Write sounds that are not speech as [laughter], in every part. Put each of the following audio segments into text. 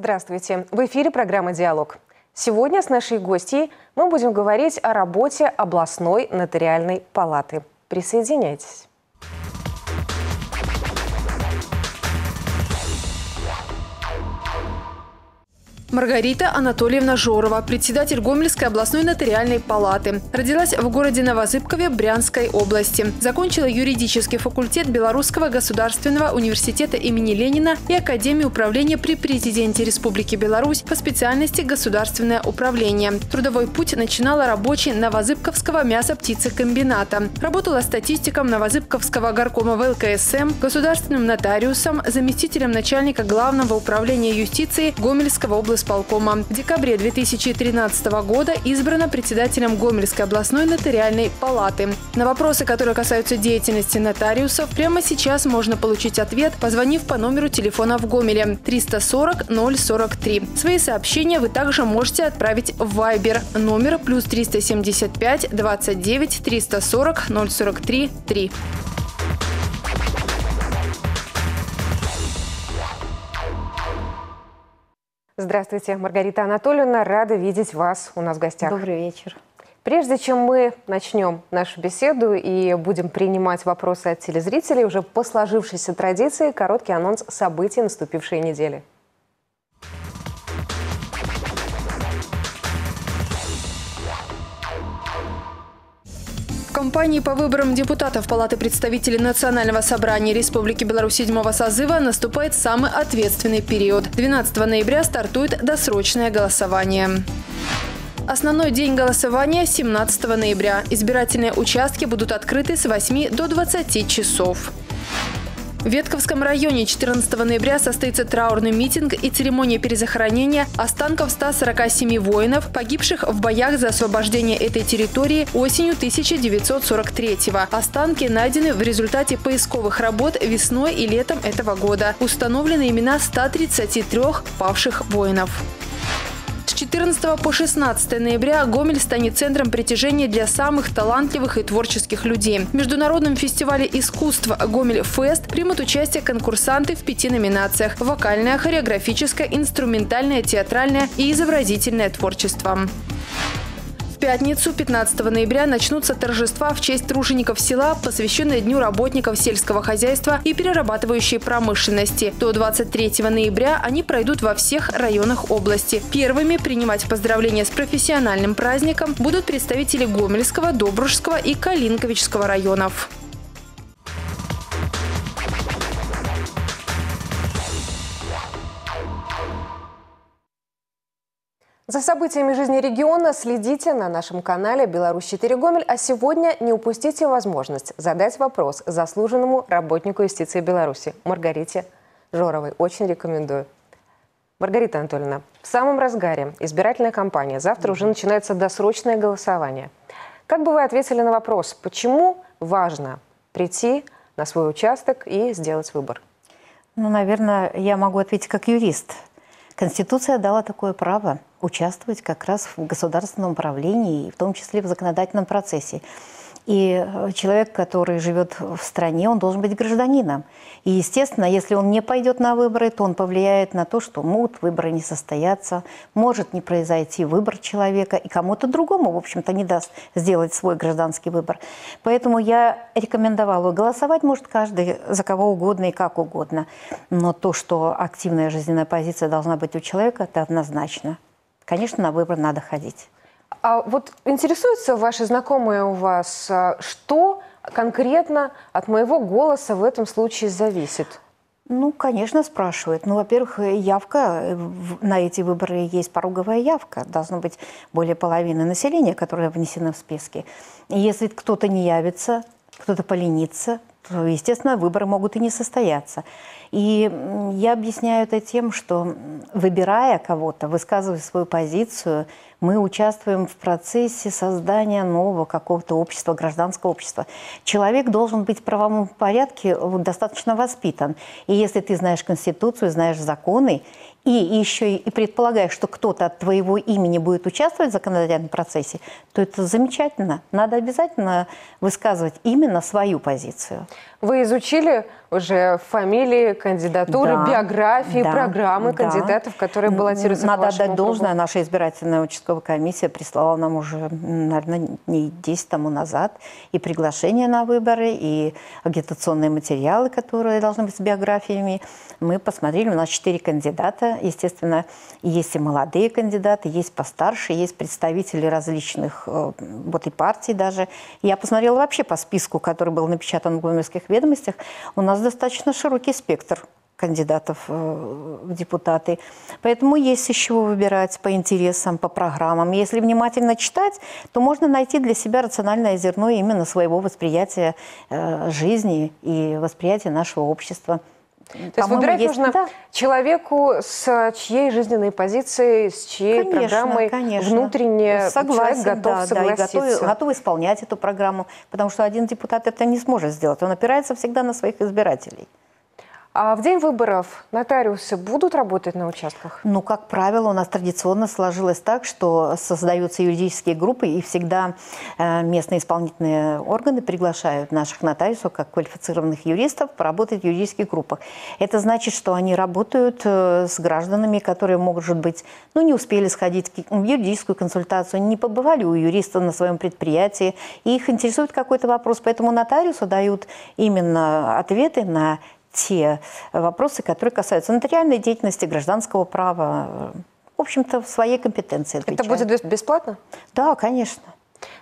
Здравствуйте! В эфире программа «Диалог». Сегодня с нашей гостьей мы будем говорить о работе областной нотариальной палаты. Присоединяйтесь. Маргарита Анатольевна Жорова, председатель Гомельской областной нотариальной палаты. Родилась в городе Новозыбкове Брянской области. Закончила юридический факультет Белорусского государственного университета имени Ленина и Академию управления при президенте Республики Беларусь по специальности государственное управление. Трудовой путь начинала рабочей Новозыбковского мясо-птицекомбината. Работала статистиком Новозыбковского горкома ВЛКСМ, государственным нотариусом, заместителем начальника Главного управления юстиции Гомельского области исполкома. В декабре 2013 года избрана председателем Гомельской областной нотариальной палаты. На вопросы, которые касаются деятельности нотариусов, прямо сейчас можно получить ответ, позвонив по номеру телефона в Гомеле 340 043. Свои сообщения вы также можете отправить в Viber номер плюс 375 29 340 043 3. Здравствуйте, Маргарита Анатольевна. Рада видеть вас у нас в гостях. Добрый вечер. Прежде чем мы начнем нашу беседу и будем принимать вопросы от телезрителей, уже по сложившейся традиции короткий анонс событий наступившей недели. Кампании по выборам депутатов Палаты представителей Национального собрания Республики Беларусь 7 созыва наступает самый ответственный период. 12 ноября стартует досрочное голосование. Основной день голосования – 17 ноября. Избирательные участки будут открыты с 8 до 20 часов. В Ветковском районе 14 ноября состоится траурный митинг и церемония перезахоронения останков 147 воинов, погибших в боях за освобождение этой территории осенью 1943 -го. Останки найдены в результате поисковых работ весной и летом этого года. Установлены имена 133 павших воинов. 14 по 16 ноября Гомель станет центром притяжения для самых талантливых и творческих людей. В Международном фестивале искусства «Гомель Фест» примут участие конкурсанты в пяти номинациях – вокальное, хореографическое, инструментальное, театральное и изобразительное творчество пятницу, 15 ноября, начнутся торжества в честь тружеников села, посвященные Дню работников сельского хозяйства и перерабатывающей промышленности. До 23 ноября они пройдут во всех районах области. Первыми принимать поздравления с профессиональным праздником будут представители Гомельского, Добружского и Калинковичского районов. За событиями жизни региона следите на нашем канале «Беларусь-4 Гомель», а сегодня не упустите возможность задать вопрос заслуженному работнику юстиции Беларуси Маргарите Жоровой. Очень рекомендую. Маргарита Анатольевна, в самом разгаре избирательная кампания. Завтра уже начинается досрочное голосование. Как бы вы ответили на вопрос, почему важно прийти на свой участок и сделать выбор? Ну, наверное, я могу ответить как юрист. Конституция дала такое право – участвовать как раз в государственном управлении, в том числе в законодательном процессе. И э, человек, который живет в стране, он должен быть гражданином. И, естественно, если он не пойдет на выборы, то он повлияет на то, что могут выборы не состояться, может не произойти выбор человека, и кому-то другому, в общем-то, не даст сделать свой гражданский выбор. Поэтому я рекомендовала голосовать может каждый за кого угодно и как угодно. Но то, что активная жизненная позиция должна быть у человека, это однозначно конечно, на выбор надо ходить. А вот интересуются ваши знакомые у вас, а, что конкретно от моего голоса в этом случае зависит? Ну, конечно, спрашивают. Ну, во-первых, явка э, на эти выборы есть пороговая явка. Должно быть более половины населения, которое внесено в списки. И если кто-то не явится, кто-то поленится, то, естественно, выборы могут и не состояться. И я объясняю это тем, что выбирая кого-то, высказывая свою позицию, мы участвуем в процессе создания нового какого-то общества, гражданского общества. Человек должен быть в правовом порядке достаточно воспитан. И если ты знаешь Конституцию, знаешь законы, и еще и предполагаешь, что кто-то от твоего имени будет участвовать в законодательном процессе, то это замечательно. Надо обязательно высказывать именно свою позицию. Вы изучили уже фамилии, кандидатуры, Да, биографии, да, программы да. кандидатов, которые баллотируются Надо отдать должное. Наша избирательная участковая комиссия прислала нам уже, наверное, дней 10 тому назад и приглашение на выборы, и агитационные материалы, которые должны быть с биографиями. Мы посмотрели, у нас четыре кандидата. Естественно, есть и молодые кандидаты, есть постарше, есть представители различных э, вот и партий даже. Я посмотрела вообще по списку, который был напечатан в Гомельских ведомостях. У нас достаточно широкий спектр кандидатов э, в депутаты. Поэтому есть из чего выбирать по интересам, по программам. Если внимательно читать, то можно найти для себя рациональное зерно именно своего восприятия э, жизни и восприятия нашего общества. То есть выбирать есть- нужно Да. человеку с чьей жизненной позицией, с чьей программой внутренне Согласен, человек готов да, да, и согласиться. готов, готов исполнять эту программу, потому что один депутат это не сможет сделать. Он опирается всегда на своих избирателей. А в день выборов нотариусы будут работать на участках? Ну, как правило, у нас традиционно сложилось так, что создаются юридические группы, и всегда э, местные исполнительные органы приглашают наших нотариусов, как квалифицированных юристов, поработать в юридических группах. Это значит, что они работают э, с гражданами, которые, может быть, ну, не успели сходить в юридическую консультацию, не побывали у юриста на своем предприятии, и их интересует какой-то вопрос. Поэтому нотариусу дают именно ответы на те вопросы, которые касаются нотариальной деятельности, гражданского права, в общем-то, в своей компетенции Это отвечают. будет бес- бесплатно? Да, конечно.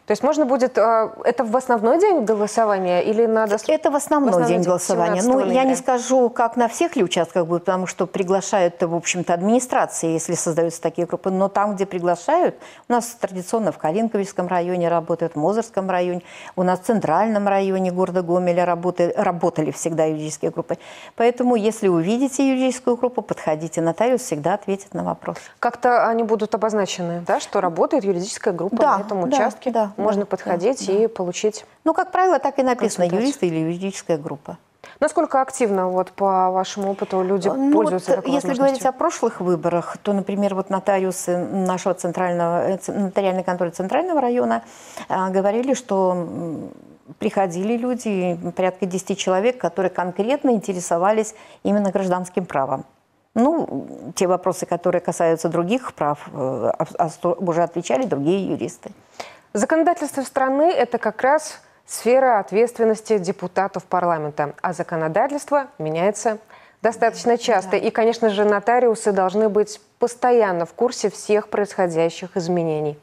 То есть можно будет... э, Это в основной день голосования или надо... Это в основной, в основной день день, голосования. 17 Ну, я не скажу, как на всех ли участках будет, потому что приглашают, в общем-то, администрации, если создаются такие группы. Но там, где приглашают, у нас традиционно в Калинковичском районе работают, в Мозырском районе, у нас в Центральном районе города Гомеля работают, работали всегда юридические группы. Поэтому, если увидите юридическую группу, подходите. Нотариус всегда ответит на вопрос. Как-то они будут обозначены, да, что работает юридическая группа Да, на этом да, участке. да, Можно подходить да, и получить. Ну, как правило, так и написано, юрист или юридическая группа. Насколько активно, вот по вашему опыту, люди Ну, пользуются вот, такой если говорить о прошлых выборах, то, например, вот нотариусы нашего центрального, э, нотариальной конторы Центрального района а, говорили, что приходили люди, порядка 10 человек, которые конкретно интересовались именно гражданским правом. Ну, те вопросы, которые касаются других прав, э, уже отвечали другие юристы. Законодательство страны – это как раз сфера ответственности депутатов парламента, а законодательство меняется достаточно часто. И, конечно же, нотариусы должны быть постоянно в курсе всех происходящих изменений.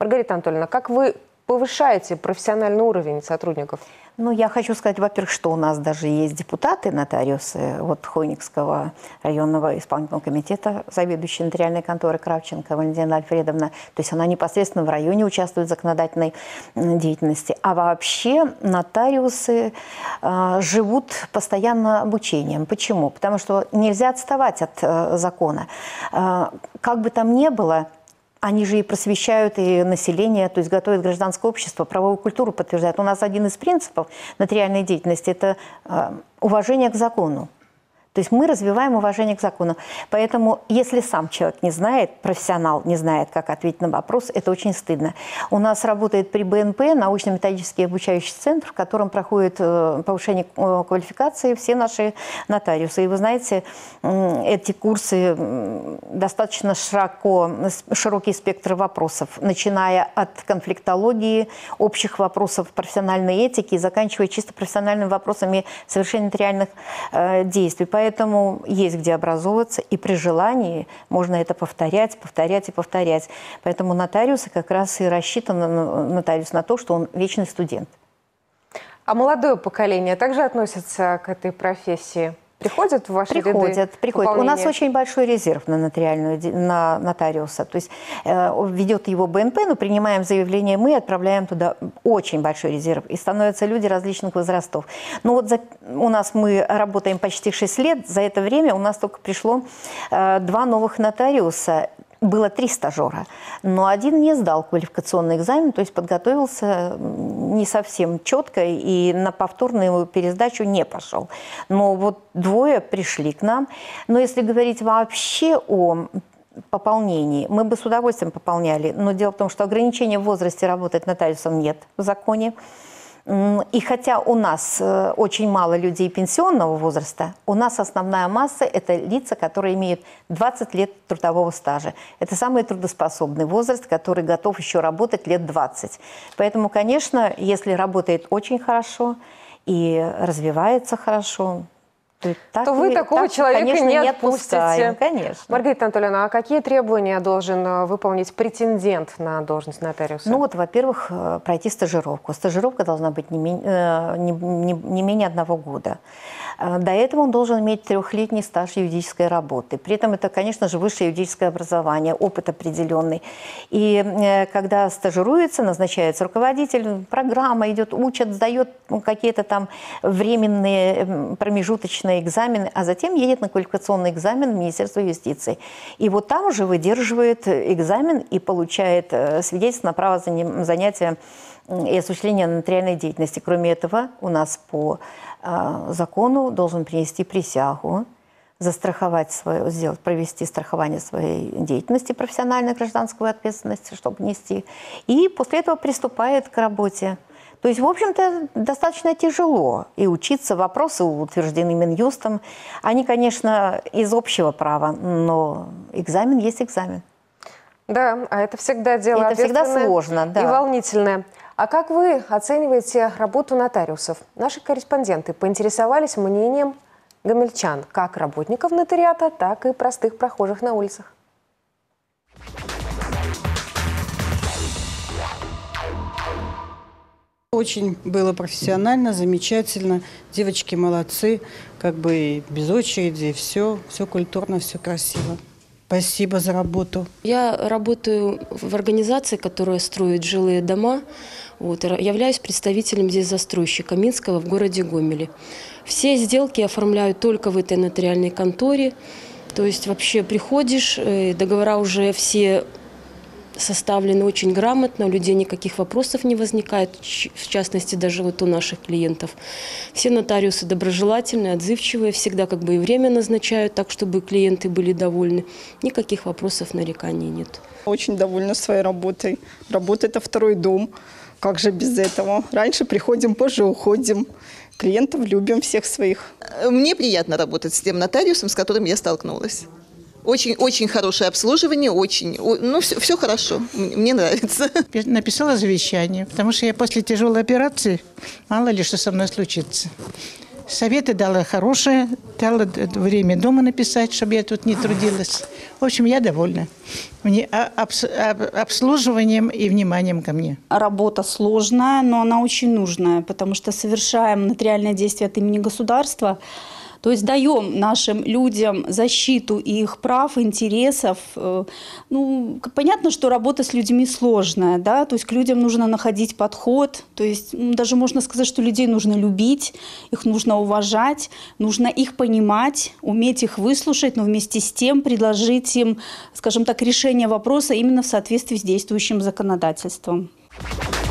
Маргарита Анатольевна, как вы повышаете профессиональный уровень сотрудников? Ну, я хочу сказать, во-первых, что у нас даже есть депутаты, нотариусы вот Хойникского районного исполнительного комитета, заведующая нотариальной конторы Кравченко Валентина Альфредовна. То есть она непосредственно в районе участвует в законодательной деятельности. А вообще нотариусы э, живут постоянно обучением. Почему? Потому что нельзя отставать от э, закона. Э, как бы там ни было, они же и просвещают и население, то есть готовят гражданское общество, правовую культуру подтверждают. У нас один из принципов нотариальной деятельности – это э, уважение к закону. То есть мы развиваем уважение к закону. Поэтому, если сам человек не знает, профессионал не знает, как ответить на вопрос, это очень стыдно. У нас работает при БНП научно-методический обучающий центр, в котором проходит э, повышение э, квалификации все наши нотариусы. И вы знаете, эти курсы достаточно широко, широкий спектр вопросов, начиная от конфликтологии, общих вопросов профессиональной этики заканчивая чисто профессиональными вопросами совершения нотариальных э, действий. Есть где образовываться, и при желании можно это повторять, повторять и повторять. Поэтому нотариусы как раз и рассчитан нотариус на то, что он вечный студент. А молодое поколение также относится к этой профессии? Приходят в ваши ряды? Приходят, приходят. У нас очень большой резерв на нотариальную, на нотариуса. То есть э, ведет его БНП, но принимаем заявление мы, отправляем туда очень большой резерв. И становятся люди различных возрастов. Ну вот за- у нас мы работаем почти 6 лет. За это время у нас только пришло э, два новых нотариуса. Было три стажера, но один не сдал квалификационный экзамен, то есть подготовился не совсем четко и на повторную пересдачу не пошел. Но вот двое пришли к нам. Но если говорить вообще о пополнении, мы бы с удовольствием пополняли, но дело в том, что ограничения в возрасте работать нотариусом нет в законе. И хотя у нас э, очень мало людей пенсионного возраста, у нас основная масса – это лица, которые имеют 20 лет трудового стажа. Это самый трудоспособный возраст, который готов еще работать лет 20. Поэтому, конечно, если работает очень хорошо и развивается хорошо, то, так, то вы такого так, человека конечно, не отпустите. Конечно. Маргарита Анатольевна, а какие требования должен э, выполнить претендент на должность нотариуса? Ну вот, во-первых, э, пройти стажировку. Стажировка должна быть не, э, не, не, не менее одного года. До этого он должен иметь трехлетний стаж юридической работы. При этом это, конечно же, высшее юридическое образование, опыт определенный. И когда стажируется, назначается руководитель, программа идет, учат, сдает ну, какие-то там временные промежуточные экзамены, а затем едет на квалификационный экзамен в Министерство юстиции. И вот там уже выдерживает экзамен и получает э, свидетельство на право занятия и осуществления нотариальной деятельности. Кроме этого, у нас по э, закону должен принести присягу, застраховать свою, сделать, провести страхование своей деятельности, профессиональной гражданской ответственности, чтобы нести. И после этого приступает к работе. То есть, в общем-то, достаточно тяжело. И учиться вопросы утверждены Минюстом. Они, конечно, из общего права, но экзамен есть экзамен. Да, а это всегда дело Это всегда сложно, да. и волнительное. А как вы оцениваете работу нотариусов? Наши корреспонденты поинтересовались мнением гомельчан, как работников нотариата, так и простых прохожих на улицах. Очень было профессионально, замечательно. Девочки молодцы, как бы без очереди, все, все культурно, все красиво. Спасибо за работу. Я работаю в организации, которая строит жилые дома. Вот, являюсь представителем здесь застройщика Минского в городе Гомеле. Все сделки оформляют только в этой нотариальной конторе. То есть вообще приходишь, э, договора уже все составлены очень грамотно, у людей никаких вопросов не возникает, в частности, даже вот у наших клиентов. Все нотариусы доброжелательные, отзывчивые, всегда как бы и время назначают так, чтобы клиенты были довольны. Никаких вопросов, нареканий нет. Очень довольна своей работой. Работа – это второй дом. Как же без этого? Раньше приходим, позже уходим. Клиентов любим всех своих. Мне приятно работать с тем нотариусом, с которым я столкнулась. Очень, очень хорошее обслуживание, очень, ну, все, все хорошо, мне нравится. [laughs] Написала завещание, потому что я после тяжелой операции, мало ли что со мной случится. Советы дала хорошие, дала время дома написать, чтобы я тут не трудилась. В общем, я довольна мне, обслуживанием и вниманием ко мне. Работа сложная, но она очень нужная, потому что совершаем нотариальное действие от имени государства – то есть даем нашим людям защиту их прав, интересов. Э, ну, понятно, что работа с людьми сложная, да, то есть к людям нужно находить подход, то есть даже можно сказать, что людей нужно любить, их нужно уважать, нужно их понимать, уметь их выслушать, но вместе с тем предложить им, скажем так, решение вопроса именно в соответствии с действующим законодательством. В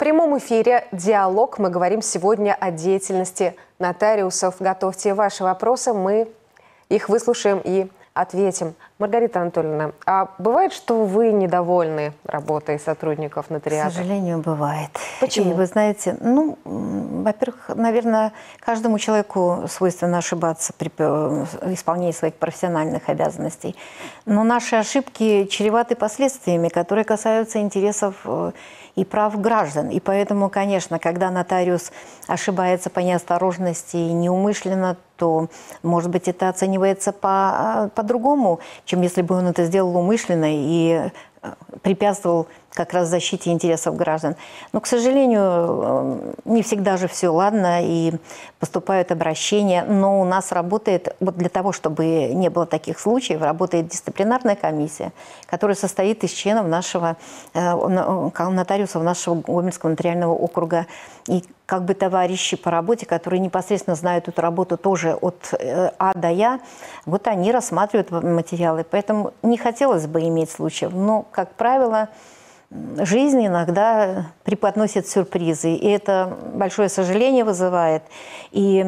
прямом эфире «Диалог» мы говорим сегодня о деятельности нотариусов. Готовьте ваши вопросы, мы их выслушаем и ответим. Маргарита Анатольевна, а бывает, что вы недовольны работой сотрудников нотариата? К сожалению, бывает. Почему? И вы знаете, ну, во-первых, наверное, каждому человеку свойственно ошибаться при э, исполнении своих профессиональных обязанностей. Но наши ошибки чреваты последствиями, которые касаются интересов э, и прав граждан. И поэтому, конечно, когда нотариус ошибается по неосторожности и неумышленно, то, может быть, это оценивается по, по-другому, чем если бы он это сделал умышленно и э, препятствовал как раз защите интересов граждан. Но, к сожалению, э, не всегда же все ладно, и поступают обращения. Но у нас работает, вот для того, чтобы не было таких случаев, работает дисциплинарная комиссия, которая состоит из членов нашего, э, нотариусов нашего Гомельского нотариального округа. И как бы товарищи по работе, которые непосредственно знают эту работу тоже от э, А до Я, вот они рассматривают материалы. Поэтому не хотелось бы иметь случаев. Но, как правило, жизнь иногда преподносит сюрпризы, и это большое сожаление вызывает. И,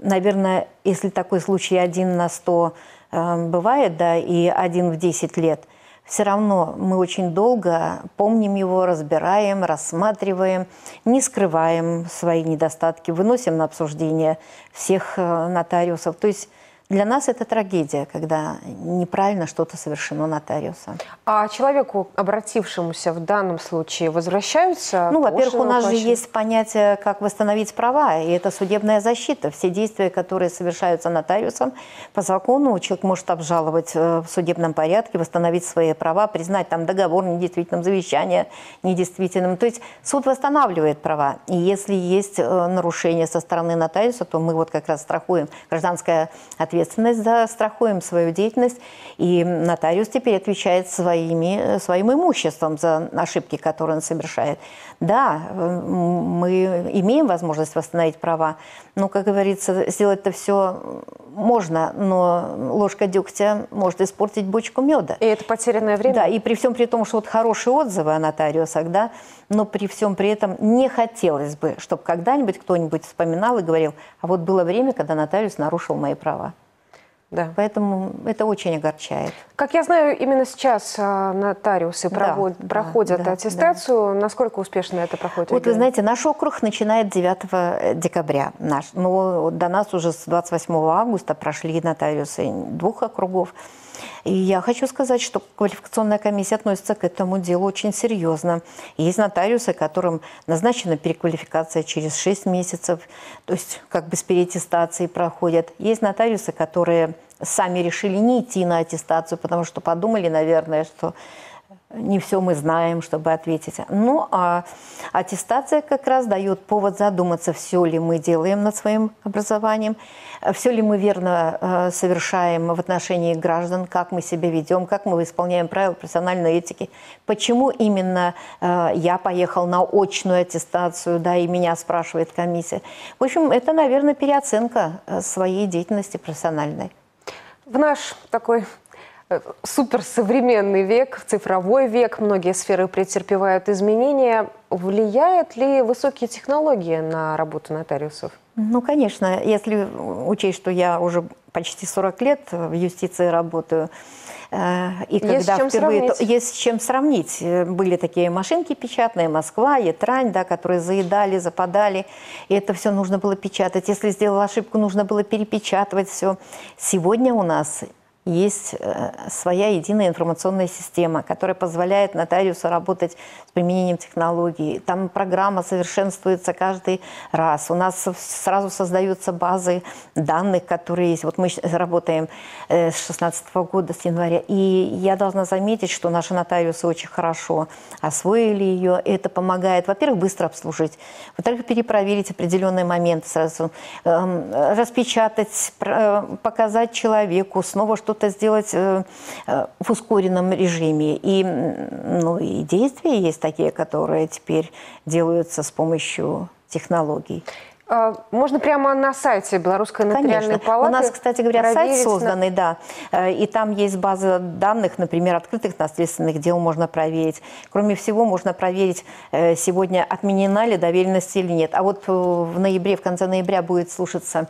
наверное, если такой случай один на сто э, бывает, да, и один в 10 лет, все равно мы очень долго помним его, разбираем, рассматриваем, не скрываем свои недостатки, выносим на обсуждение всех э, нотариусов. То есть для нас это трагедия, когда неправильно что-то совершено нотариусом. А человеку, обратившемуся в данном случае, возвращаются? Ну, во-первых, у нас же есть понятие, как восстановить права, и это судебная защита. Все действия, которые совершаются нотариусом, по закону человек может обжаловать э, в судебном порядке, восстановить свои права, признать там договор недействительным, завещание недействительным. То есть суд восстанавливает права. И если есть э, нарушение со стороны нотариуса, то мы вот как раз страхуем гражданская ответственность за страхуем свою деятельность, и нотариус теперь отвечает своими, своим имуществом за ошибки, которые он совершает. Да, мы имеем возможность восстановить права, но, как говорится, сделать это все можно, но ложка дегтя может испортить бочку меда. И это потерянное время? Да, и при всем при том, что вот хорошие отзывы о нотариусах, да, но при всем при этом не хотелось бы, чтобы когда-нибудь кто-нибудь вспоминал и говорил, а вот было время, когда нотариус нарушил мои права. Да. Поэтому это очень огорчает. Как я знаю, именно сейчас а, нотариусы Да, проводят, да, проходят да, аттестацию. Насколько успешно это проходит? Вот вы знаете, наш округ начинает 9 декабря. Наш. Но до нас уже с 28 августа прошли нотариусы двух округов. И я хочу сказать, что квалификационная комиссия относится к этому делу очень серьезно. Есть нотариусы, которым назначена переквалификация через 6 месяцев, то есть как бы с переаттестацией проходят. Есть нотариусы, которые сами решили не идти на аттестацию, потому что подумали, наверное, что не все мы знаем, чтобы ответить. Ну, а аттестация как раз дает повод задуматься, все ли мы делаем над своим образованием, все ли мы верно э, совершаем в отношении граждан, как мы себя ведем, как мы исполняем правила профессиональной этики, почему именно э, я поехал на очную аттестацию, да, и меня спрашивает комиссия. В общем, это, наверное, переоценка э, своей деятельности профессиональной. В наш такой суперсовременный век, цифровой век, многие сферы претерпевают изменения. Влияют ли высокие технологии на работу нотариусов? Ну, конечно, если учесть, что я уже почти 40 лет в юстиции работаю, э, и Есть когда с чем впервые... сравнить. то- Есть с чем сравнить. Э, Были такие машинки печатные, Москва, Ятрань, да, которые заедали, западали, и это все нужно было печатать. Если сделал ошибку, нужно было перепечатывать все. Сегодня у нас есть э, своя единая информационная система, которая позволяет нотариусу работать с применением технологий. Там программа совершенствуется каждый раз. У нас сразу создаются базы данных, которые есть. Вот мы работаем э, с 2016 года, с января. И я должна заметить, что наши нотариусы очень хорошо освоили ее. Это помогает, во-первых, быстро обслужить, во-вторых, перепроверить определенные моменты сразу, эм, распечатать, э, показать человеку, снова что-то сделать э, э, в ускоренном режиме. И, ну, и действия есть такие, которые теперь делаются с помощью технологий. А, Можно прямо на сайте Белорусской нотариальной Конечно. палаты У нас, кстати говоря, сайт проверить на- созданный, да, э, и там есть база данных, например, открытых наследственных дел можно проверить. Кроме всего, можно проверить, сегодня отменена ли доверенность или нет. А вот в ноябре, в конце ноября будет слушаться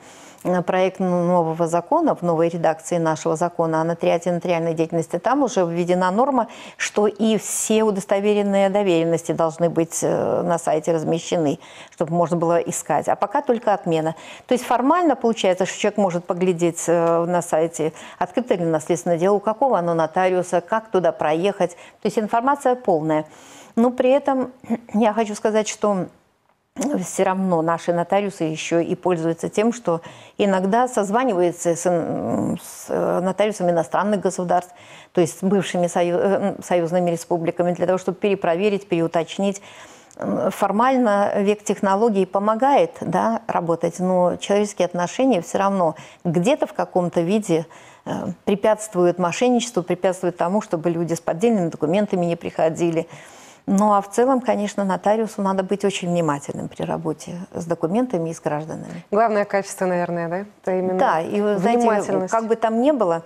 проект нового закона, в новой редакции нашего закона о нотариате нотариальной деятельности, там уже введена норма, что и все удостоверенные доверенности должны быть э, на сайте размещены, чтобы можно было искать. А пока только отмена. То есть формально получается, что человек может поглядеть э, на сайте, открыто ли наследственное дело, у какого оно нотариуса, как туда проехать. То есть информация полная. Но при этом [clears throat] я хочу сказать, что все равно наши нотариусы еще и пользуются тем, что иногда созваниваются с, с, э, нотариусами иностранных государств, то есть с бывшими сою- э, союзными республиками, для того, чтобы перепроверить, переуточнить. Формально век технологий помогает да, работать, но человеческие отношения все равно где-то в каком-то виде э, препятствуют мошенничеству, препятствуют тому, чтобы люди с поддельными документами не приходили. Ну а в целом, конечно, нотариусу надо быть очень внимательным при работе с документами и с гражданами. Главное качество, наверное, да? Это именно Да, и вы знаете, как бы там ни было,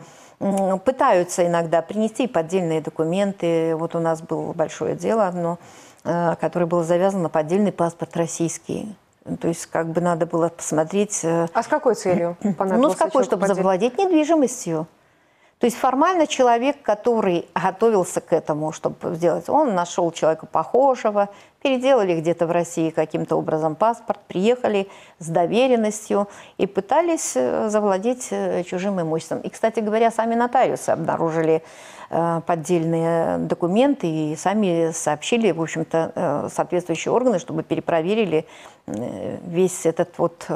пытаются иногда принести поддельные документы. Вот у нас было большое дело одно, э, которое было завязано на поддельный паспорт российский. То есть как бы надо было посмотреть... э, А с какой целью [clears throat] Ну, понадобился с какой, чтобы завладеть недвижимостью. То есть формально человек, который готовился к этому, чтобы сделать, он нашел человека похожего, переделали где-то в России каким-то образом паспорт, приехали с доверенностью и пытались э, завладеть э, чужим имуществом. И, кстати говоря, сами нотариусы обнаружили э, поддельные документы и сами сообщили, в общем-то, соответствующие органы, чтобы перепроверили весь этот вот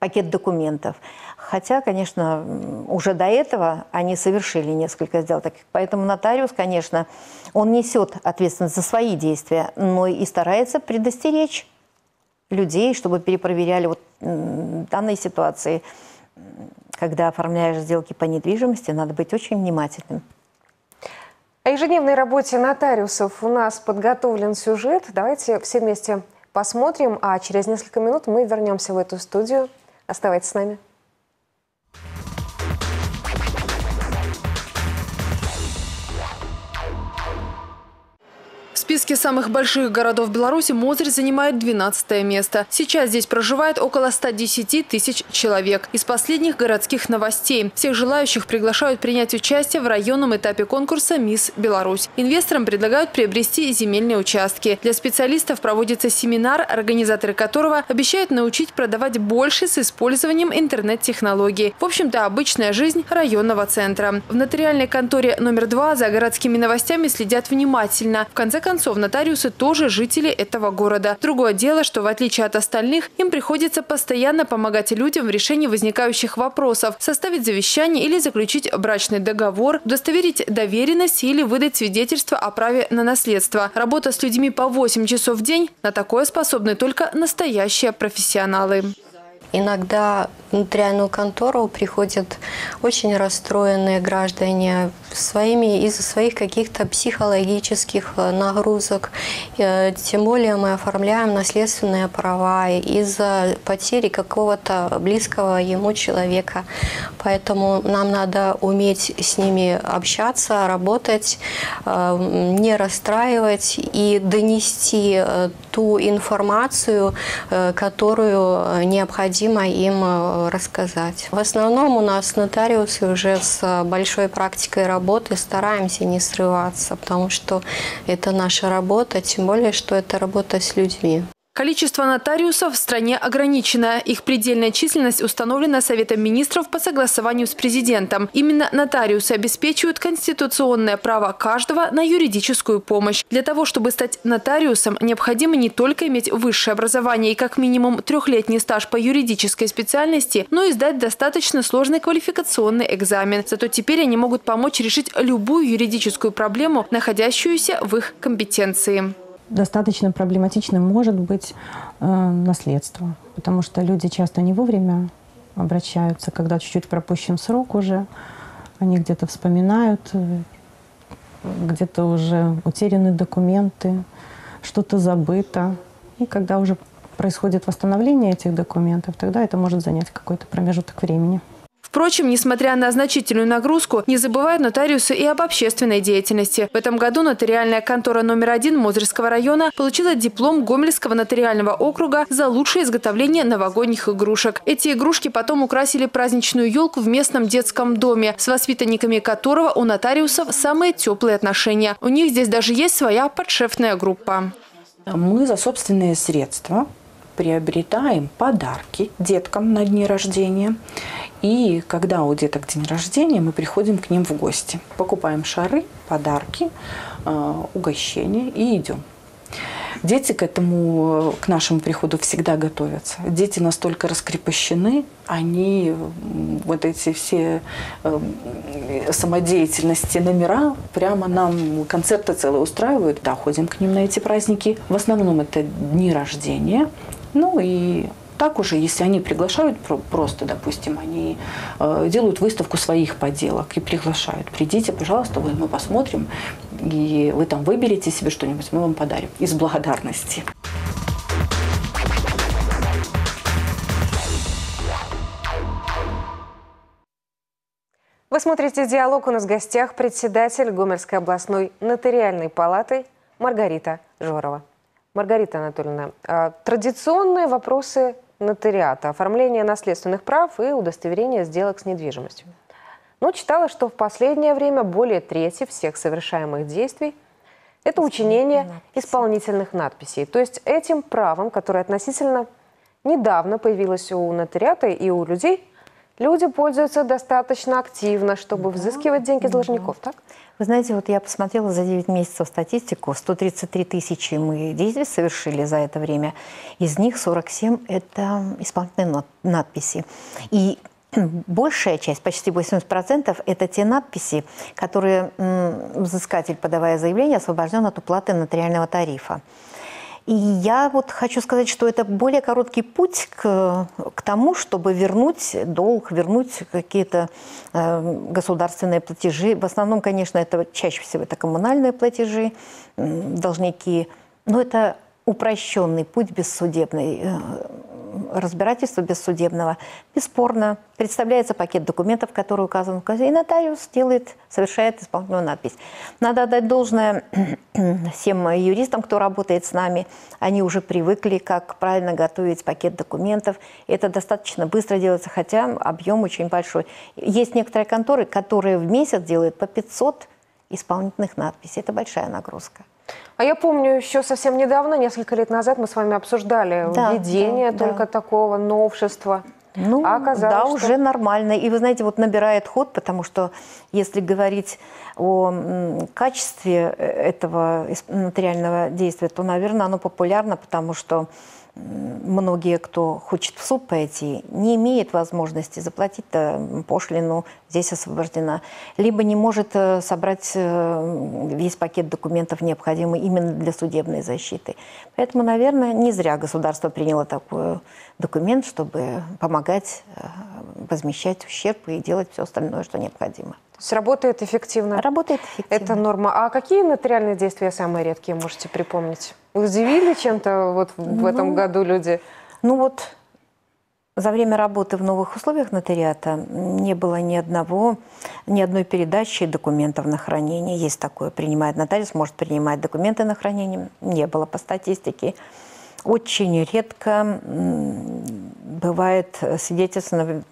пакет документов. Хотя, конечно, уже до этого они совершили несколько сделок. Поэтому нотариус, конечно, он несет ответственность за свои действия, но и старается предостеречь людей, чтобы перепроверяли вот данной ситуации. Когда оформляешь сделки по недвижимости, надо быть очень внимательным. О ежедневной работе нотариусов у нас подготовлен сюжет. Давайте все вместе посмотрим, а через несколько минут мы вернемся в эту студию. Оставайтесь с нами. Списке самых больших городов Беларуси Мозырь занимает 12 место. Сейчас здесь проживает около 110 тысяч человек. Из последних городских новостей. Всех желающих приглашают принять участие в районном этапе конкурса «Мисс Беларусь». Инвесторам предлагают приобрести земельные участки. Для специалистов проводится семинар, организаторы которого обещают научить продавать больше с использованием интернет-технологий. В общем-то, обычная жизнь районного центра. В нотариальной конторе номер два за городскими новостями следят внимательно. В конце концов, концов, нотариусы тоже жители этого города. Другое дело, что в отличие от остальных, им приходится постоянно помогать людям в решении возникающих вопросов, составить завещание или заключить брачный договор, удостоверить доверенность или выдать свидетельство о праве на наследство. Работа с людьми по 8 часов в день – на такое способны только настоящие профессионалы. Иногда в нотариальную контору приходят очень расстроенные граждане своими из-за своих каких-то психологических э, нагрузок. Э, тем более мы оформляем наследственные права из-за потери какого-то близкого ему человека. Поэтому нам надо уметь с ними общаться, работать, э, не расстраивать и донести ту информацию, которую необходимо им рассказать. В основном у нас нотариусы уже с большой практикой работы стараемся не срываться, потому что это наша работа, тем более, что это работа с людьми. Количество нотариусов в стране ограничено. Их предельная численность установлена Советом министров по согласованию с президентом. Именно нотариусы обеспечивают конституционное право каждого на юридическую помощь. Для того, чтобы стать нотариусом, необходимо не только иметь высшее образование и как минимум трехлетний стаж по юридической специальности, но и сдать достаточно сложный квалификационный экзамен. Зато теперь они могут помочь решить любую юридическую проблему, находящуюся в их компетенции достаточно проблематичным может быть э, наследство, потому что люди часто не вовремя обращаются, когда чуть-чуть пропущен срок уже, они где-то вспоминают, э, где-то уже утеряны документы, что-то забыто. И когда уже происходит восстановление этих документов, тогда это может занять какой-то промежуток времени. Впрочем, несмотря на значительную нагрузку, не забывают нотариусы и об общественной деятельности. В этом году нотариальная контора номер один Мозырского района получила диплом Гомельского нотариального округа за лучшее изготовление новогодних игрушек. Эти игрушки потом украсили праздничную елку в местном детском доме, с воспитанниками которого у нотариусов самые теплые отношения. У них здесь даже есть своя подшефная группа. Мы за собственные средства приобретаем подарки деткам на дни рождения. И когда у деток день рождения, мы приходим к ним в гости. Покупаем шары, подарки, э, угощения и идем. Дети к этому, к нашему приходу всегда готовятся. Дети настолько раскрепощены, они вот эти все э, самодеятельности, номера, прямо нам концерты целые устраивают. Да, ходим к ним на эти праздники. В основном это дни рождения, ну и так уже, если они приглашают, просто, допустим, они э, делают выставку своих поделок и приглашают. Придите, пожалуйста, мы посмотрим, и вы там выберете себе что-нибудь, мы вам подарим из благодарности. Вы смотрите «Диалог». У нас в гостях председатель Гомельской областной нотариальной палаты Маргарита Жорова. Маргарита Анатольевна, а, традиционные вопросы нотариата, оформление наследственных прав и удостоверение сделок с недвижимостью. Но читала, что в последнее время более трети всех совершаемых действий – это учинение исполнительных надписей. То есть этим правом, которое относительно недавно появилось у нотариата и у людей, люди пользуются достаточно активно, чтобы взыскивать деньги с должников, так? Вы знаете, вот я посмотрела за 9 месяцев статистику. 133 тысячи мы действий совершили за это время. Из них 47 – это исполнительные надписи. И большая часть, почти 80%, это те надписи, которые взыскатель, подавая заявление, освобожден от уплаты нотариального тарифа. И я вот хочу сказать, что это более короткий путь к, к тому, чтобы вернуть долг, вернуть какие-то э, государственные платежи. В основном, конечно, это чаще всего это коммунальные платежи, э, должники. Но это упрощенный путь бессудебный, э, разбирательства бессудебного. Бесспорно представляется пакет документов, который указан в указе, и нотариус делает, совершает исполнительную надпись. Надо отдать должное [clears throat] всем юристам, кто работает с нами. Они уже привыкли, как правильно готовить пакет документов. Это достаточно быстро делается, хотя объем очень большой. Есть некоторые конторы, которые в месяц делают по 500 исполнительных надписей. Это большая нагрузка. А я помню, еще совсем недавно, несколько лет назад, мы с вами обсуждали да, введение да, только да. такого новшества. Ну, а оказалось, да, что... уже нормально. И вы знаете, вот набирает ход, потому что если говорить о качестве э, этого нотариального действия, то, наверное, оно популярно, потому что многие, кто хочет в суд пойти, не имеет возможности заплатить пошлину, здесь освобождена, либо не может э, собрать э, весь пакет документов, необходимый именно для судебной защиты. Поэтому, наверное, не зря государство приняло такой документ, чтобы помогать э, возмещать ущерб и делать все остальное, что необходимо. То есть работает эффективно? Работает эффективно. Это норма. А какие нотариальные действия самые редкие можете припомнить? Удивили чем-то вот в ну, этом году люди? Ну вот за время работы в новых условиях нотариата не было ни одного, ни одной передачи документов на хранение. Есть такое, принимает нотариус, может принимать документы на хранение. Не было по статистике. Очень редко бывает свидетельство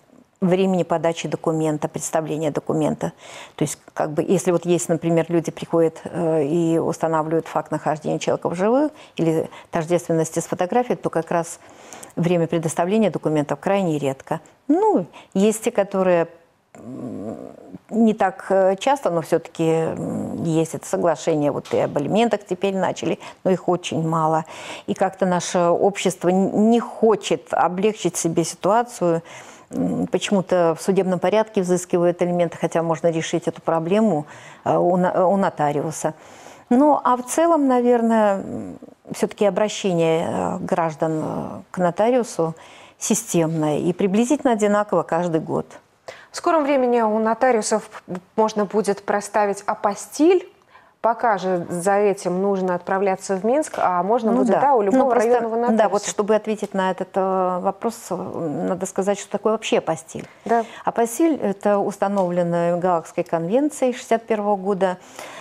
времени подачи документа, представления документа. То есть, как бы, если вот есть, например, люди приходят э, и устанавливают факт нахождения человека в живых или тождественности с фотографией, то как раз время предоставления документов крайне редко. Ну, есть те, которые не так э, часто, но все-таки есть это соглашение. Вот и об алиментах теперь начали, но их очень мало. И как-то наше общество не хочет облегчить себе ситуацию, почему-то в судебном порядке взыскивают элементы, хотя можно решить эту проблему э, у, у нотариуса. Ну, а в целом, наверное, все-таки обращение э, граждан э, к нотариусу системное и приблизительно одинаково каждый год. В скором времени у нотариусов можно будет проставить апостиль Пока же за этим нужно отправляться в Минск, а можно ну, будет да. Да, у любого ну, просто, районного нотариуса. Да, вот чтобы ответить на этот э, вопрос, надо сказать, что такое вообще апостиль. Да. Апостиль – это установленная Гаагской конвенцией 1961 года, э,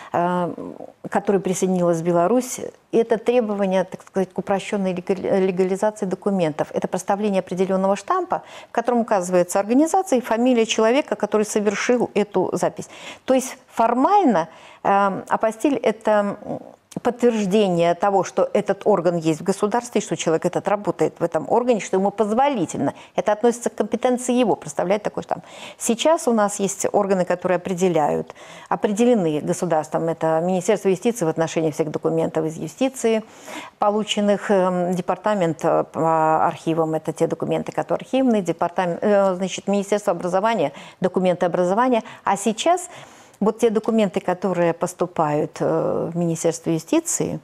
которой присоединилась Беларусь. Это требование, так сказать, к упрощенной легализации документов. Это проставление определенного штампа, в котором указывается организация и фамилия человека, который совершил эту запись. То есть формально Эм, апостиль – это подтверждение того, что этот орган есть в государстве, что человек этот работает в этом органе, что ему позволительно. Это относится к компетенции его, представляет такой штамп. Сейчас у нас есть органы, которые определяют, определены государством. Это Министерство юстиции в отношении всех документов из юстиции, полученных эм, департамент э, по архивам, это те документы, которые архивные, департамент, э, значит, Министерство образования, документы образования. А сейчас вот те документы, которые поступают э, в Министерство юстиции,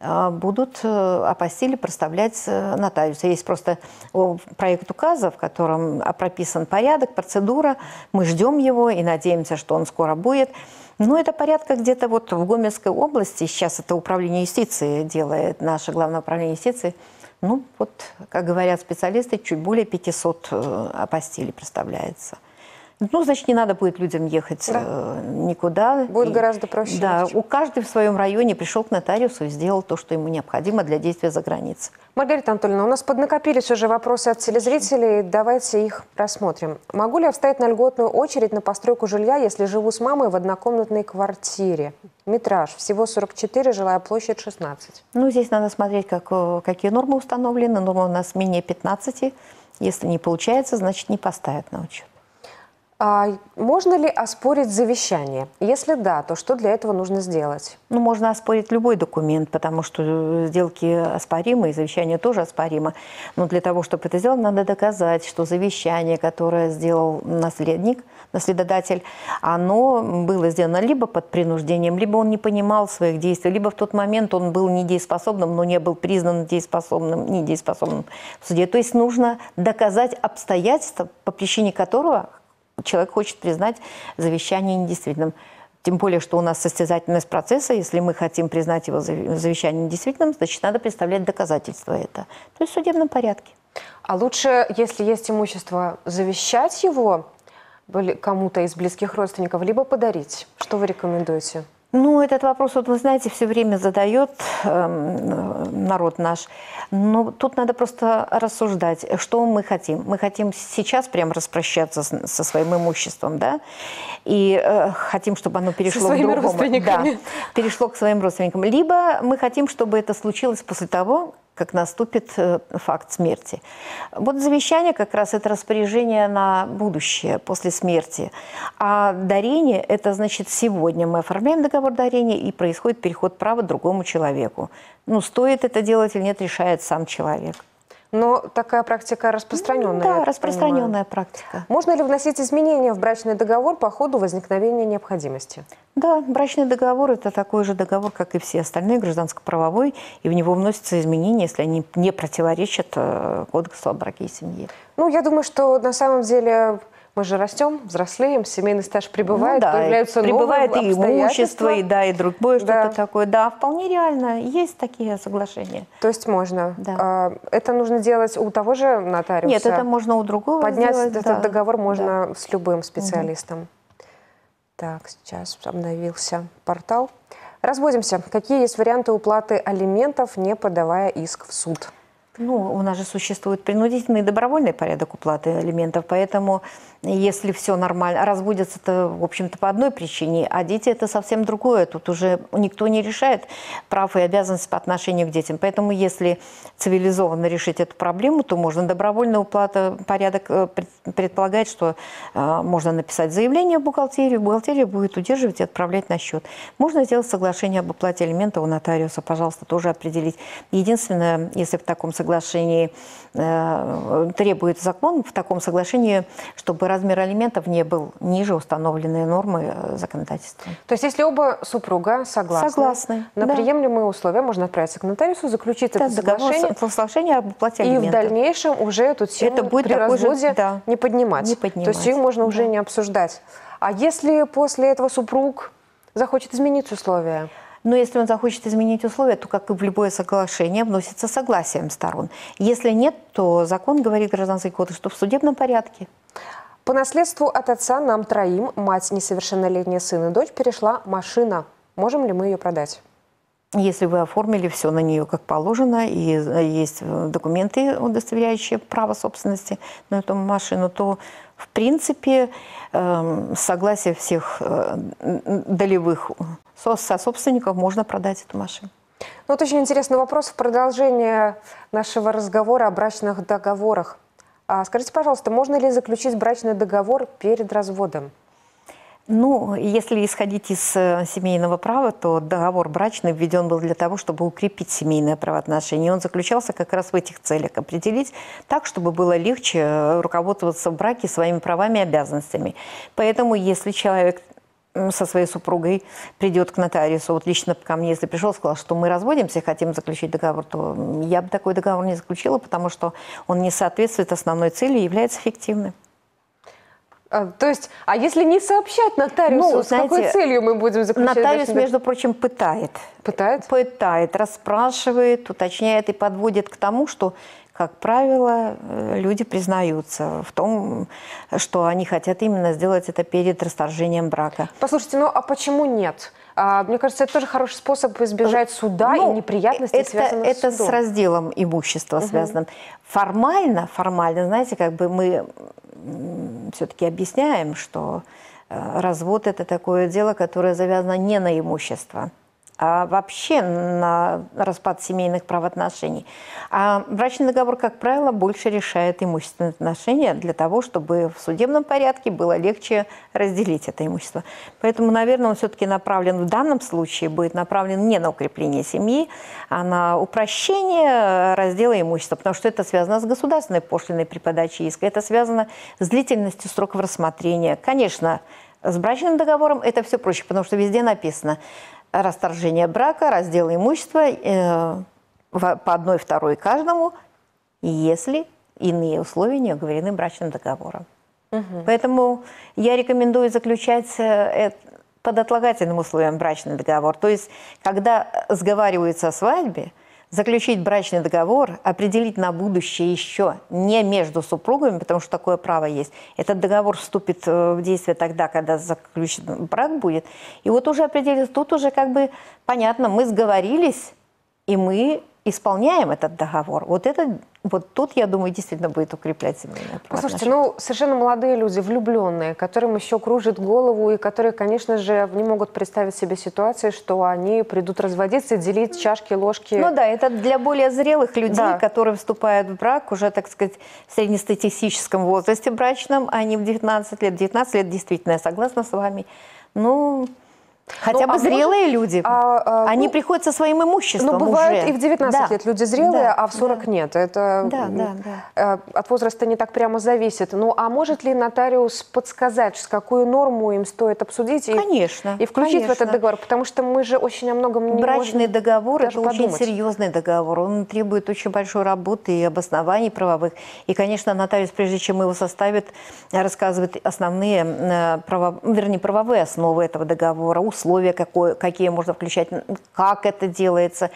э, будут э, апостили проставлять нотариусы. Есть просто проект указа, в котором прописан порядок, процедура. Мы ждем его и надеемся, что он скоро будет. Но это порядка где-то вот в Гомельской области. Сейчас это управление юстиции делает, наше главное управление юстиции. Ну, вот, как говорят специалисты, чуть более 500 апостилей представляется. Ну, значит, не надо будет людям ехать Да. э, никуда. Будет И- гораздо проще, Да, легче. у каждого в своем районе пришел к нотариусу и сделал то, что ему необходимо для действия за границей. Маргарита Анатольевна, у нас поднакопились уже вопросы от телезрителей. Давайте их рассмотрим. Могу ли я встать на льготную очередь на постройку жилья, если живу с мамой в однокомнатной квартире? Метраж всего 44, жилая площадь 16. Ну, здесь надо смотреть, как, э, какие нормы установлены. Норма у нас менее 15. Если не получается, значит, не поставят на учет. А можно ли оспорить завещание? Если да, то что для этого нужно сделать? Ну, можно оспорить любой документ, потому что э, сделки оспоримы, и завещание тоже оспоримо. Но для того, чтобы это сделать, надо доказать, что завещание, которое сделал наследник, наследодатель, оно было сделано либо под принуждением, либо он не понимал своих действий, либо в тот момент он был недееспособным, но не был признан дееспособным, недееспособным в суде. То есть нужно доказать обстоятельства, по причине которого человек хочет признать завещание недействительным. Тем более, что у нас состязательность процесса, если мы хотим признать его завещание недействительным, значит, надо представлять доказательства это. То есть в судебном порядке. А лучше, если есть имущество, завещать его кому-то из близких родственников, либо подарить? Что вы рекомендуете? Ну, этот вопрос, вот вы знаете, все время задает эм, народ наш. Но тут надо просто рассуждать, что мы хотим. Мы хотим сейчас прям распрощаться с- со своим имуществом, да, и э, хотим, чтобы оно перешло своими к другому. Да, перешло к своим родственникам. Либо мы хотим, чтобы это случилось после того, как наступит э, факт смерти. Вот завещание как раз это распоряжение на будущее, после смерти. А дарение – это значит сегодня мы оформляем договор дарения и происходит переход права другому человеку. Ну, стоит это делать или нет, решает сам человек. Но такая практика распространенная. я да, распространенная понимаю. практика. Можно ли вносить изменения в брачный договор по ходу возникновения необходимости? Да, брачный договор – это такой же договор, как и все остальные, гражданско-правовой, и в него вносятся изменения, если они не противоречат э, Кодексу о браке и семье. Ну, я думаю, что на самом деле мы же растем, взрослеем, семейный стаж прибывает, Ну да, появляются прибывает новые и имущество, и да, и другое Да. что-то такое. Да, вполне реально, есть такие соглашения. То есть можно. Да. А, Это нужно делать у того же нотариуса? Нет, это можно у другого Поднять сделать, этот да. договор можно с любым специалистом. Так, сейчас обновился портал. Разводимся. Какие есть варианты уплаты алиментов, не подавая иск в суд? Ну, у нас же существует принудительный и добровольный порядок уплаты алиментов, поэтому если все нормально, разводятся-то, в общем-то, по одной причине, а дети это совсем другое. Тут уже никто не решает прав и обязанностей по отношению к детям. Поэтому если цивилизованно решить эту проблему, то можно добровольная уплата, порядок э, пред- предполагает, что э, можно написать заявление в бухгалтерию, бухгалтерия будет удерживать и отправлять на счет. Можно сделать соглашение об уплате алимента у нотариуса, пожалуйста, тоже определить. Единственное, если в таком э, требует закон, в таком соглашении, чтобы размер алиментов не был ниже установленной нормы э, законодательства. То есть, если оба супруга согласны, Согласны, на да. приемлемые условия, можно отправиться к нотариусу, заключить Это это соглашение, соглашение об уплате и в алиментов. дальнейшем уже эту тему Это будет при такой же, разводе да, не поднимать. не То есть поднимать, ее можно уже да. не обсуждать. А если после этого супруг захочет изменить условия? Но если он захочет изменить условия, то, как и в любое соглашение, вносится согласием сторон. Если нет, то закон говорит, гражданский кодекс, что в судебном порядке. По наследству от отца нам троим, мать, несовершеннолетняя сын и дочь, перешла машина. Можем ли мы ее продать? Если вы оформили все на нее как положено, и э, есть э, документы, удостоверяющие право собственности на эту машину, то, в принципе, эм, с согласия всех э, долевых со- сособственников можно продать эту машину. Ну, вот очень интересный вопрос в продолжение нашего разговора о брачных договорах. А скажите, пожалуйста, можно ли заключить брачный договор перед разводом? Ну, если исходить из э, семейного права, то договор брачный введен был для того, чтобы укрепить семейное правоотношение. И он заключался как раз в этих целях. Определить так, чтобы было легче э, руководствоваться в браке своими правами и обязанностями. Поэтому, если человек со своей супругой придет к нотариусу, вот лично ко мне, если пришел, сказал, что мы разводимся, хотим заключить договор, то я бы такой договор не заключила, потому что он не соответствует основной цели и является фиктивным. А, то есть, а если не сообщать нотариусу, Ну, с какой целью мы будем заключать Нотариус, брачный между прочим, пытает. Пытает? Пытает, расспрашивает, уточняет и подводит к тому, что как правило, э, люди признаются в том, что они хотят именно сделать это перед расторжением брака. Послушайте, ну а почему нет? А, мне кажется, это тоже хороший способ избежать суда Ну, и неприятностей, это, связанных это с с судом. разделом имущества Мгм. связано. Формально, формально, знаете, как бы мы все-таки объясняем, что э, развод это такое дело, которое завязано не на имущество, а вообще на распад семейных правоотношений. А брачный договор, как правило, больше решает имущественные отношения для того, чтобы в судебном порядке было легче разделить это имущество. Поэтому, наверное, он все-таки направлен в данном случае, будет направлен не на укрепление семьи, а на упрощение раздела имущества, потому что это связано с государственной пошлиной при подаче иска, это связано с длительностью сроков рассмотрения. Конечно, с брачным договором это все проще, потому что везде написано расторжение брака, раздел имущества э, по одной второй каждому, если иные условия не оговорены брачным договором. Поэтому я рекомендую заключать э, э, под отлагательным условием брачный договор. То есть, когда сговариваются о свадьбе, заключить брачный договор, определить на будущее еще не между супругами, потому что такое право есть. Этот договор вступит э, в действие тогда, когда заключен брак будет. И вот уже определить, тут уже как бы понятно, мы сговорились, и мы исполняем этот договор. Вот это, вот тут, я думаю, действительно будет укреплять семейные Послушайте, ну, совершенно молодые люди, влюбленные, которым еще кружит голову, и которые, конечно же, не могут представить себе ситуации, что они придут разводиться делить чашки, ложки. Ну да, это для более зрелых людей, Да. которые вступают в брак уже, так сказать, в среднестатистическом возрасте брачном, а не в 19 лет. 19 лет действительно, я согласна с вами. Ну, хотя Ну, бы а зрелые может- люди. а, а, Они ну, приходят со своим имуществом Ну, бывают уже. и в 19 Да. лет люди зрелые, Да, а в 40 нет. Это Да, да, да. э, от возраста не так прямо зависит. Ну, а может ли нотариус подсказать, с какую норму им стоит обсудить и, Конечно, и включить в этот конечно. договор? Потому что мы же очень о многом не Брачный договор – это очень подумать. серьезный договор. Он требует очень большой работы и обоснований правовых. И, конечно, нотариус, прежде чем его составит, рассказывает основные, э, право- вернее, правовые основы этого договора, условия, какое, какие можно включать, как это делается.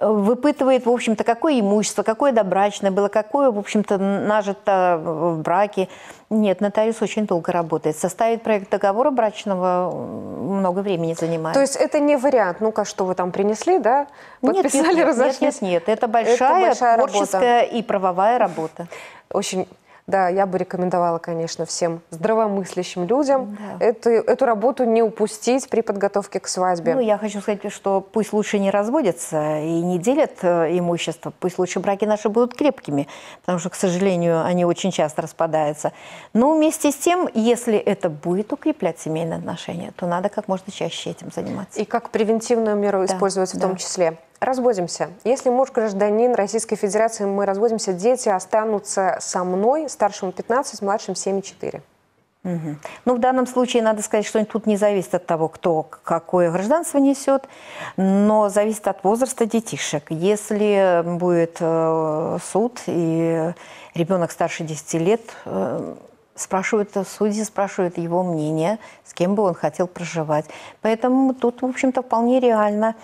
Выпытывает, в общем-то, какое имущество, какое добрачное было, какое, в общем-то, нажито в браке. Нет, нотариус очень долго работает. Составить проект договора брачного много времени занимает. То есть это не вариант, ну-ка, что вы там принесли, да? Нет, нет, Подписали, нет, нет, разошлись. нет, нет, это большая, большая работа. творческая и правовая работа. Очень, да, я бы рекомендовала, конечно, всем здравомыслящим людям эту, эту работу не упустить при подготовке к свадьбе. Ну, я хочу сказать, что пусть лучше не разводятся и не делят э, имущество, пусть лучше браки наши будут крепкими, потому что, к сожалению, они очень часто распадаются. Но вместе с тем, если это будет укреплять семейные отношения, то надо как можно чаще этим заниматься. И как превентивную меру Да, использовать в да. том числе. Разводимся. Если муж гражданин Российской Федерации, мы разводимся, дети останутся со мной, старшему 15, младшим 7,4. Мгм. Ну, в данном случае надо сказать, что тут не зависит от того, кто какое гражданство несет, но зависит от возраста детишек. Если будет э, суд и ребенок старше 10 лет, э, спрашивают, судьи спрашивают его мнение, с кем бы он хотел проживать. Поэтому тут, в общем-то, вполне реально,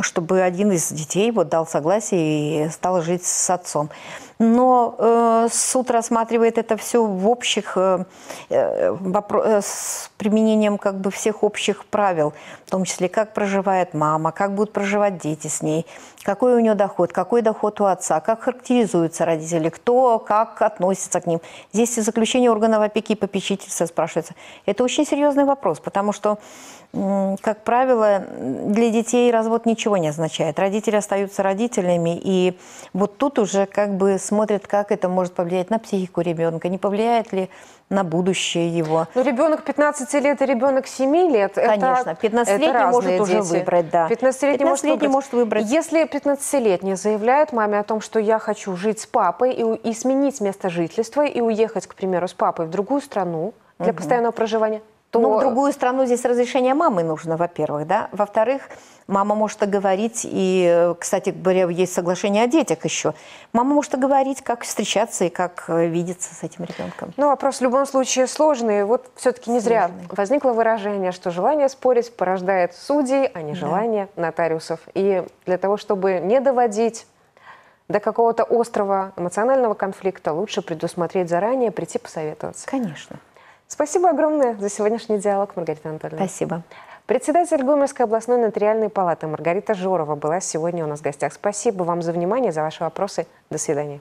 чтобы один из детей вот дал согласие и стал жить с отцом. Но э, суд рассматривает это все в общих, э, э, э, с применением как бы всех общих правил, в том числе как проживает мама, как будут проживать дети с ней, какой у нее доход, какой доход у отца, как характеризуются родители, кто как относится к ним. Здесь и заключение органов опеки и попечительства спрашивается. Это очень серьезный вопрос, потому что, как правило, для детей развод ничего не означает. Родители остаются родителями, и вот тут уже как бы смотрят, как это может повлиять на психику ребенка, не повлияет ли на будущее его. Ну, ребенок 15 лет и ребенок 7 лет, Конечно, это, 15-летний это разные может уже дети. выбрать, да. 15-летний, может, 15-летний выбрать. может выбрать. Если 15-летний заявляет маме о том, что я хочу жить с папой и, и сменить место жительства и уехать, к примеру, с папой в другую страну для Мгм. постоянного проживания, то... Ну, в другую страну здесь разрешение мамы нужно, во-первых, да. Во-вторых, мама может оговорить, и, кстати говоря, есть соглашение о детях еще. Мама может оговорить, как встречаться и как э, видеться с этим ребенком. Ну, вопрос в любом случае сложный. Вот все-таки не зря возникло выражение, что желание спорить порождает судей, а не Да. желание нотариусов. И для того, чтобы не доводить до какого-то острого эмоционального конфликта лучше предусмотреть заранее, прийти посоветоваться. Конечно. Спасибо огромное за сегодняшний диалог, Маргарита Анатольевна. Спасибо. Председатель Гомельской областной нотариальной палаты Маргарита Жорова была сегодня у нас в гостях. Спасибо вам за внимание, за ваши вопросы. До свидания.